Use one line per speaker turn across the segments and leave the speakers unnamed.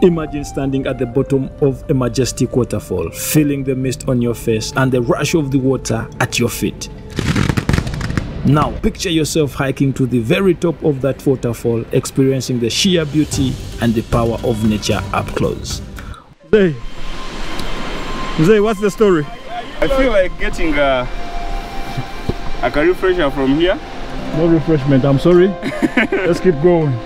Imagine standing at the bottom of a majestic waterfall, feeling the mist on your face and the rush of the water at your feet. Now, picture yourself hiking to the very top of that waterfall, experiencing the sheer beauty and the power of nature up close.
Zay, Zay, what's the story?
I feel like getting a, like a refresher from here.
No refreshment, I'm sorry. Let's keep going.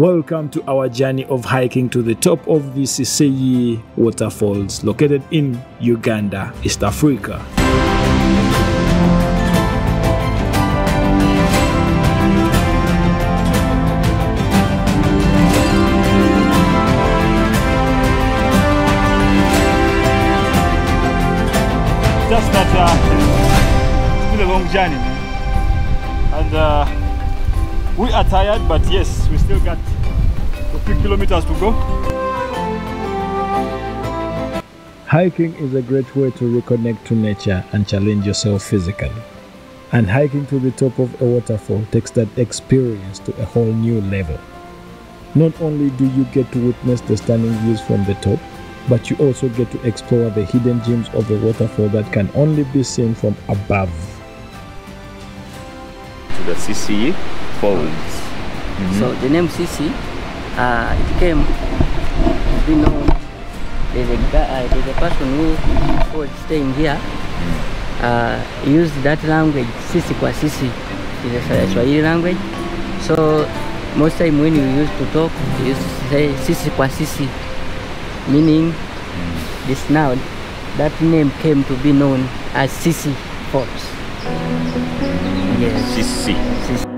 Welcome to our journey of hiking to the top of the Sisiyi waterfalls located in Uganda, East Africa.
Just that uh, it's been a long journey, man. And uh, we are tired, but yes, we still got a few kilometers to go.
Hiking is a great way to reconnect to nature and challenge yourself physically. And hiking to the top of a waterfall takes that experience to a whole new level. Not only do you get to witness the stunning views from the top, but you also get to explore the hidden gems of the waterfall that can only be seen from above.
To the CC Falls.
So the name Sisi, uh, it came to be known. There's a guy, uh, there's a person who was staying here. Uh, used that language Sisi kwa Sisi, is a Swahili language. So most time when you used to talk, you used to say Sisi kwa Sisi, meaning this now that name came to be known as Sisi Falls. Yes.
CC.
Sisi.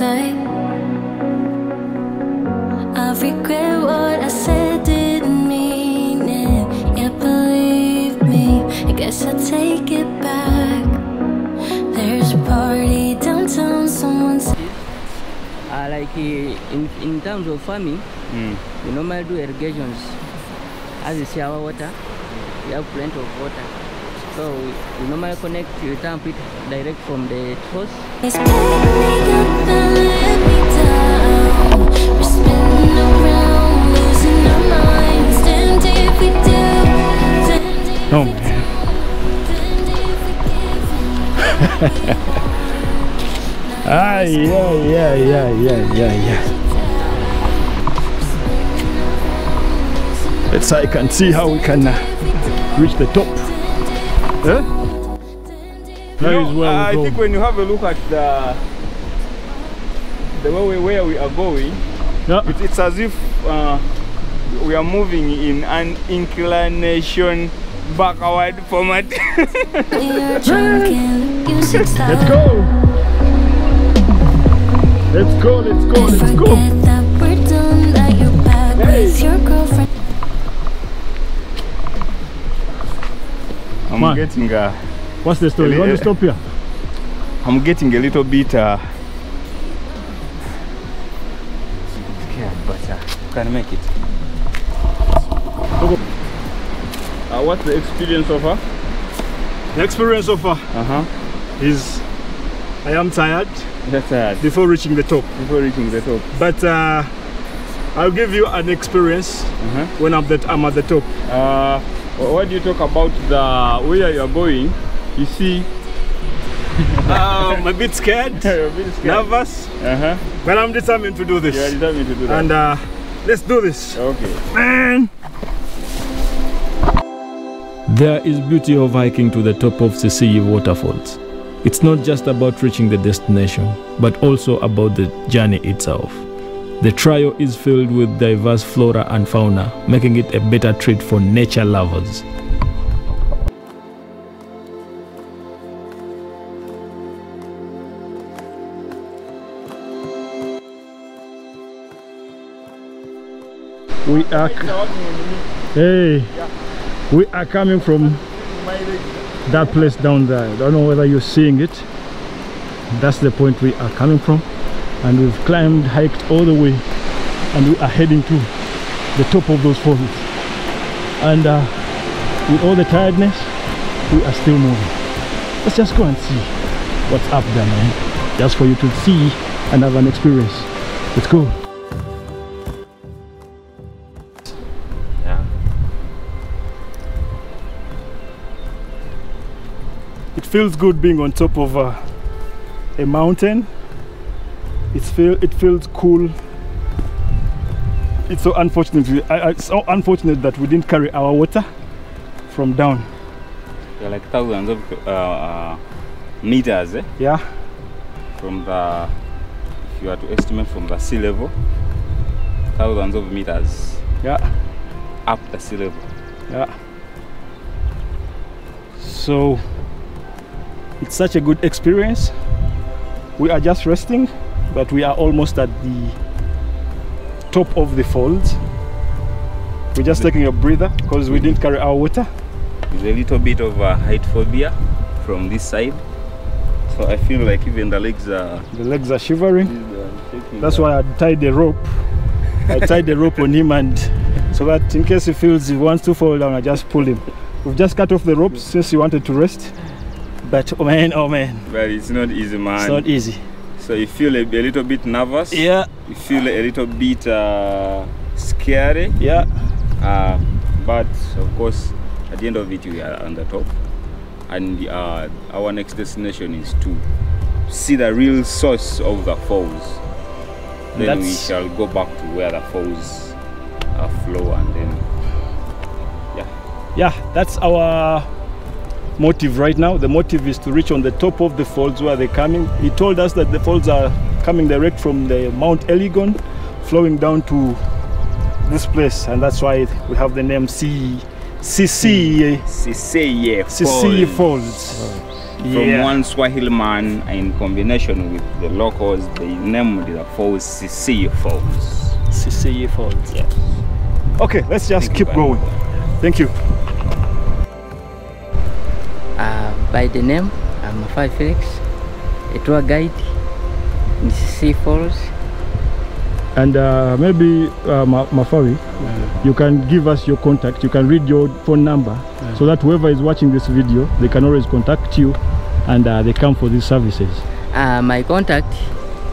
Smoke outside. I regret what I said, didn't mean it. Yeah, believe me. I guess I take it back. There's a party downtown. Someone said.
Uh, like uh, in, in terms of farming,
Mm.
we normally do irrigations. As you see our water, we have plenty of water. So we, we normally connect, we dump it direct from the source.
Ah, yeah, yeah, yeah, yeah, yeah, yeah.
Let's hike and see how we can uh, reach the top. That
You
is
know,
where
I think when you have a look at the the way we- where we are going,
Yeah.
it, it's as if uh, we are moving in an inclination backward format.
You're drunk and the music's
Let's go. Let's go, let's go, let's go.
forget that we're done, that you're back with your girlfriend.
I'm
Man.
getting uh,
What's the story? You want to stop here?
I'm getting a little bit uh, scared, but uh, can make it. Uh, what's the experience of her?
The experience so far
Uh huh.
Is I am tired
That's uh,
before reaching the top.
before reaching the top.
But uh, I'll give you an experience
Uh-huh.
when I'm, that I'm at the top.
Uh, wh- what do you talk about the where you are going? You see,
I'm a bit scared,
a bit scared.
nervous,
Uh huh.
but I'm determined to do this.
You are determined to do that.
and uh, let's do this.
okay.
Man!
There is beauty of hiking to the top of Sisiyi waterfalls. It's not just about reaching the destination, but also about the journey itself. The trio is filled with diverse flora and fauna, making it a better treat for nature lovers.
We are, hey, we are coming from that place down there. I don't know whether you're seeing it. That's the point we are coming from, and we've climbed, hiked all the way, and we are heading to the top of those falls. And uh, with all the tiredness, we are still moving. Let's just go and see what's up there, man. Just for you to see and have an experience. Let's go. Feels good being on top of uh, a mountain. It's feel it feels cool. It's so unfortunate. I, I- it's so unfortunate that we didn't carry our water from down.
Like thousands of uh, uh, meters eh?
Yeah.
from the, if you are to estimate from the sea level, thousands of meters
Yeah.
up the sea level.
Yeah. So it's such a good experience. We are just resting, but we are almost at the top of the falls. We're just taking a breather because we didn't carry our water.
There's a little bit of uh, height phobia from this side. So I feel like even the legs are
The legs are shivering. That's why I tied the rope. I tied the rope on him and so that in case he feels he wants to fall down, I just pull him. We've just cut off the ropes since he wanted to rest. But oh man, oh man,
But it's not easy, man.
it's not easy.
So you feel a, a little bit nervous.
Yeah,
You feel a little bit uh, scary.
yeah.
Uh, but of course, at the end of it, we are on the top. And uh, our next destination is to see the real source of the falls. Then we shall go back to where the falls uh, flow and then, yeah.
yeah that's our motive right now. The motive is to reach on the top of the falls where they're coming. He told us that the falls are coming direct from the mount Elgon flowing down to this place and that's why we have the name C CC
Sisiyi
CC
Falls.
Falls.
From
yeah.
one Swahili man in combination with the locals, they named the falls Sisiyi Falls.
CC Falls.
Yes.
okay let's just
Thank
keep going. thank you
by the name, I'm Mafai Felix, a tour guide in Sea Falls.
and uh, maybe uh, Ma- Mafawi you can give us your contact. You can read your phone number so that whoever is watching this video they can always contact you and uh, they come for these services.
Uh, my contact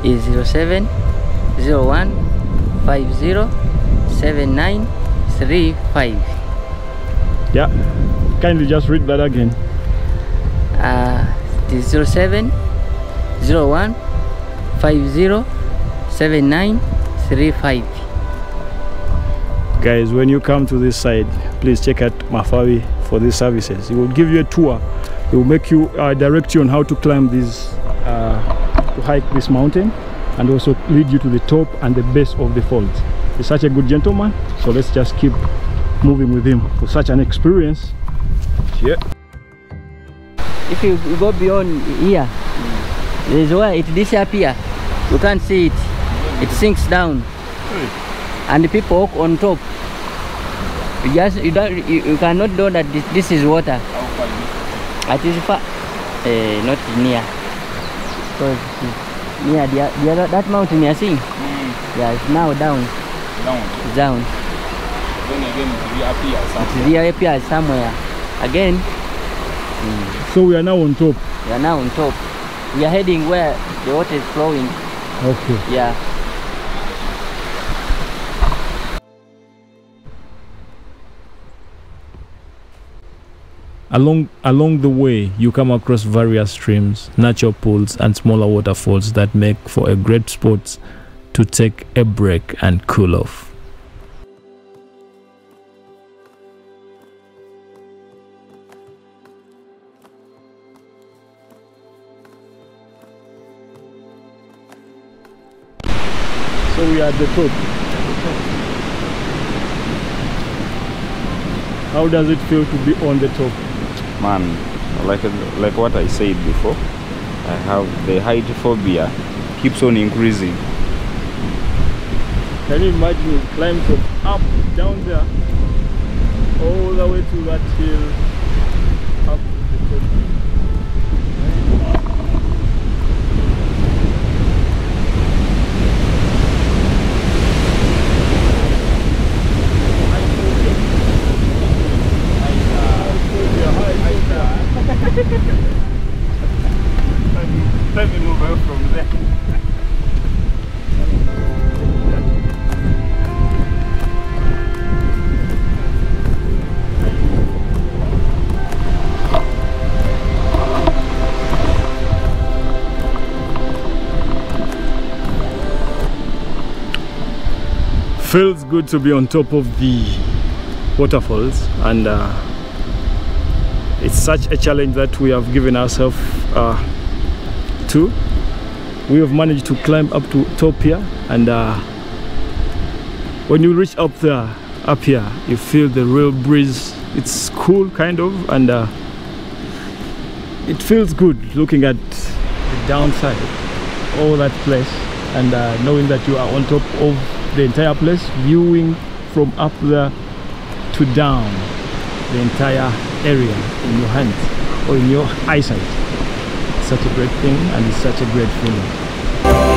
is 07 01 50 7935.
yeah. Kindly just read that again
it is 07 01 50 7935.
guys when you come to this side please check out mafawi for these services. He will give you a tour. He will make you uh, direct you on how to climb this uh, to hike this mountain and also lead you to the top and the base of the falls he's such a good gentleman so let's just keep moving with him. For such an experience. Yeah
If you go beyond here, there's where it disappear. You can't see it. It sinks down, hmm. and the people walk on top. You just you don't you, you cannot know that this, this is water. It is far, eh, not near. Because near the, the other, that mountain you are seeing, hmm. yeah, it's now down,
Down.
down.
Then again, it reappears
It reappears somewhere. Again, hmm.
So we are now on top
we are now on top. We are heading where the water is flowing.
okay
Yeah.
Along, along the way, you come across various streams, natural pools, and smaller waterfalls that make for a great spot to take a break and cool off. At the top. How does it feel to be on the top?
Man, like like what I said before, I have the height phobia keeps on increasing.
Can you imagine we climbed from up down there all the way to that hill up to the top. Feels good to be on top of the waterfalls and uh, it's such a challenge that we have given ourselves uh, to. We have managed to climb up to top here and uh, when you reach up there up here you feel the real breeze. It's cool kind of and uh, it feels good looking at the downside all that place and uh, knowing that you are on top of the entire place viewing from up there to down the entire area in your hands or in your eyesight. It's such a great thing and it's such a great feeling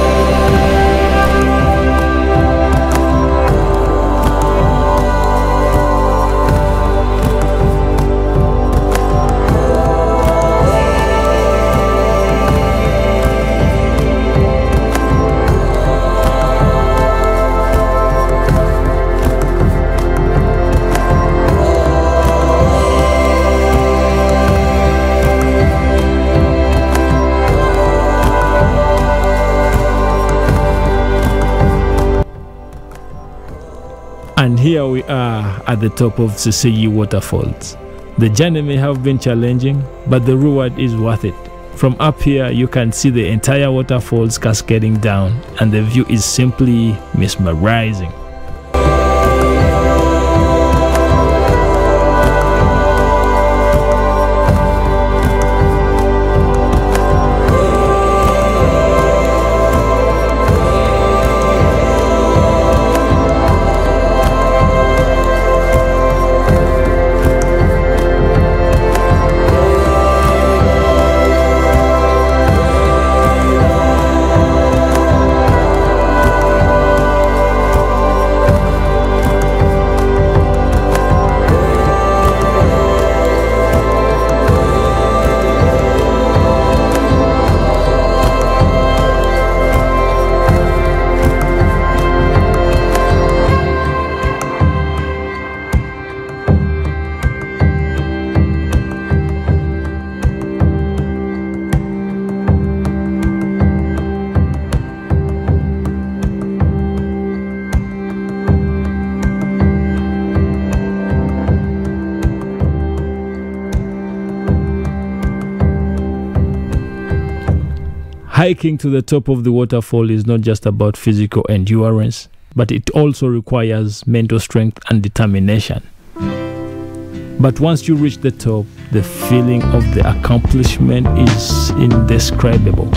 here we are at the top of Sisiyi Waterfalls. The journey may have been challenging, but the reward is worth it. From up here, you can see the entire waterfalls cascading down, and the view is simply mesmerizing. Hiking to the top of the waterfall is not just about physical endurance, but it also requires mental strength and determination. But once you reach the top, the feeling of the accomplishment is indescribable.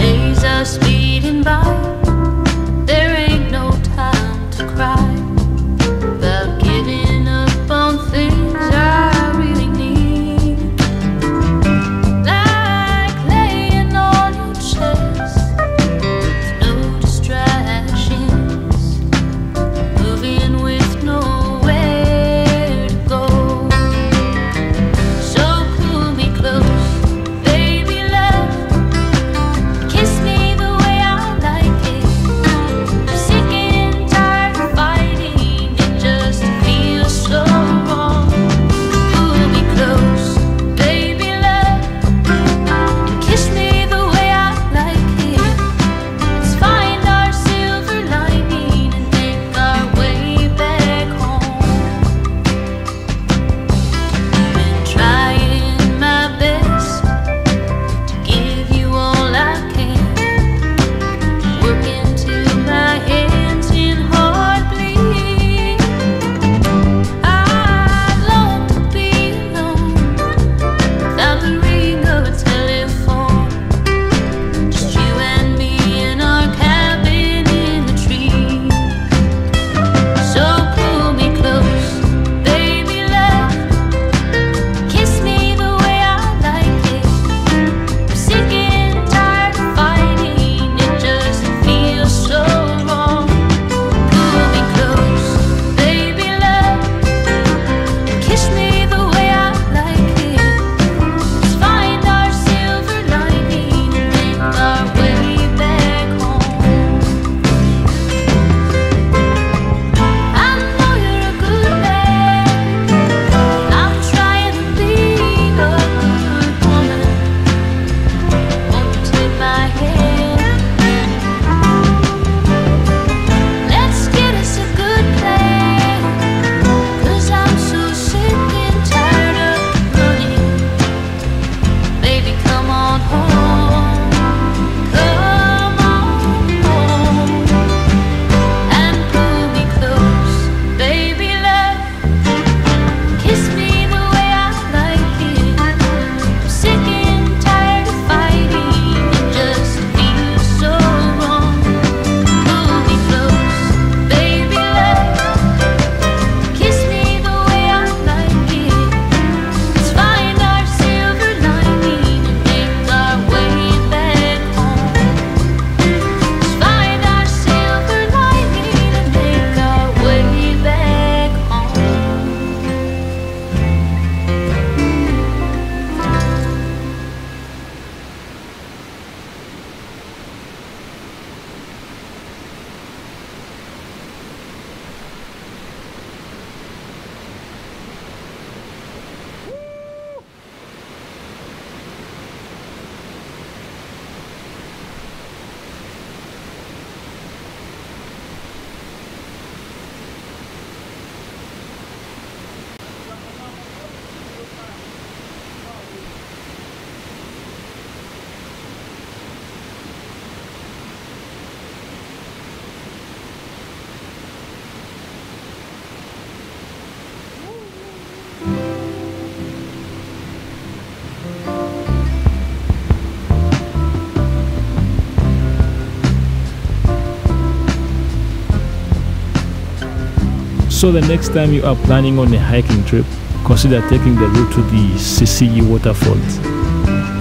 So the
next time you are planning on a hiking trip, consider taking the route to the CCE waterfalls.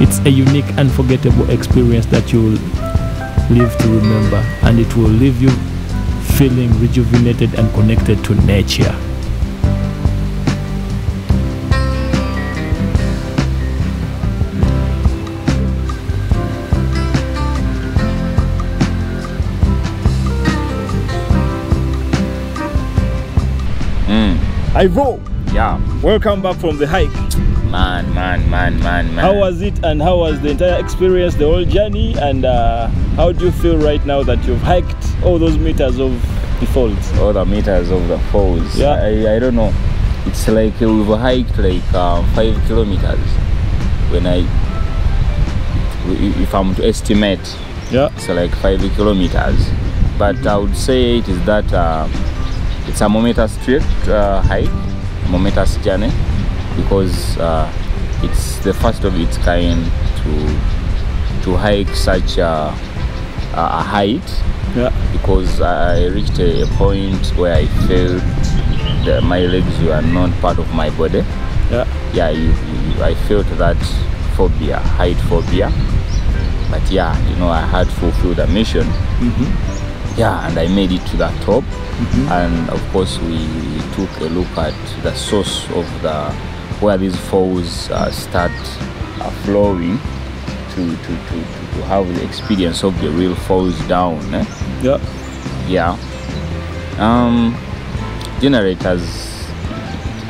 It's a unique, unforgettable experience that you will live to remember, and it will leave you feeling rejuvenated and connected to nature.
Mm.
Ivo,
Yeah,
welcome back from the hike.
man, man, man, man, man.
How was it and how was the entire experience, the whole journey? And uh, how do you feel right now that you've hiked all those meters of the falls?
all the meters of the falls?
Yeah.
I, I don't know. It's like uh, we've hiked like um, five kilometers. When I, if I'm to estimate,
Yeah.
it's like five kilometers. But I would say it is that uh, it's a momentous straight uh, hike, momentous journey, because uh, it's the first of its kind to to hike such a, a a height
Yeah.
because I reached a, point where I felt that my legs were not part of my body.
Yeah.
Yeah, you, you, I felt that phobia, height phobia. But yeah, you know, I had fulfilled a mission. Mhm. Yeah, and I made it to the top. And of course, we took a look at the source of the where these falls uh, start uh, flowing to, to, to, to, have the experience of the real falls down. Eh?
Yeah.
yeah um generators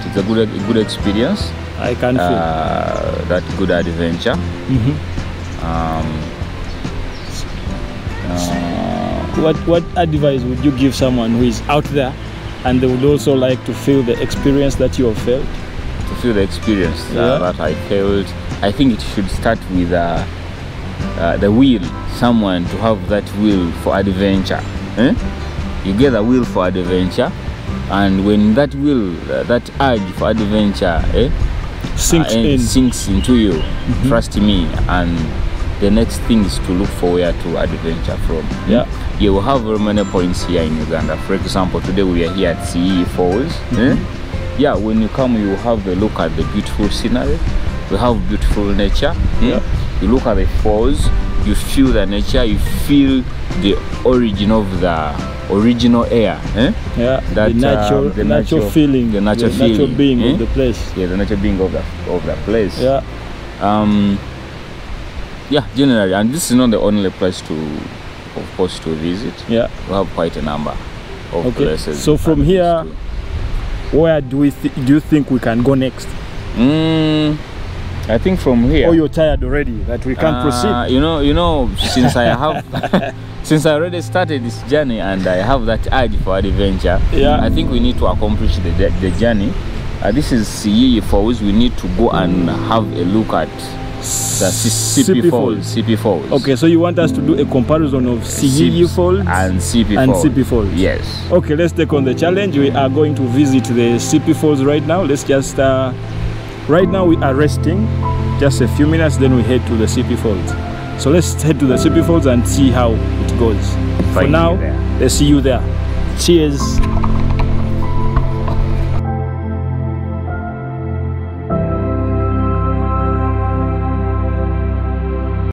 it's a good a good experience
I can feel.
uh, that good adventure
Mhm.
um uh,
What what advice would you give someone who is out there and they would also like to feel the experience that you have felt?
to feel the experience uh,
Yeah.
that I felt I think it should start with uh, uh, the will someone to have that will for adventure eh? you get the will for adventure and when that will uh, that urge for adventure eh,
Sinks
uh,
in.
sinks into you trust me and the next thing is to look for where to adventure from
Yeah.
you will have very many points here in uganda for example today we are here at ce falls eh? yeah when you come you have a look at the beautiful scenery we have beautiful nature eh?
Yeah.
you look at the falls you feel the nature you feel the origin of the original air eh?
Yeah.
that,
the natural,
uh, the
natural
natural-
feeling,
the natural
natural
feeling,
being
eh?
of the place.
yeah the natural being of the of the place
Yeah.
um yeah generally and this is not the only place to of course to visit
Yeah.
we have quite a number of
Okay,
places
so from here-
things
Where do we th- do you think we can go next?
to- mm, i think from here
Oh, you're tired already that we can't
uh,
proceed?
you know you know since i have since i already started this journey and i have that urge for adventure
Yeah.
i think we need to accomplish the, the, the journey uh, this is Siyi Falls. We need to go and have a look at the Si- Sipi
Sipi
Falls.
Falls.
Sipi Falls.
Okay, so you want us to do a comparison of
Sips
Falls
and CP
and
Falls. Yes.
Okay, let's take on the challenge. We are going to visit the Sipi Falls right now. Let's just, uh, right now we are resting just a few minutes, then we head to the Sipi Falls. So let's head to the Sipi Falls and see how it goes. For
Find you
now, let's see you there. Cheers.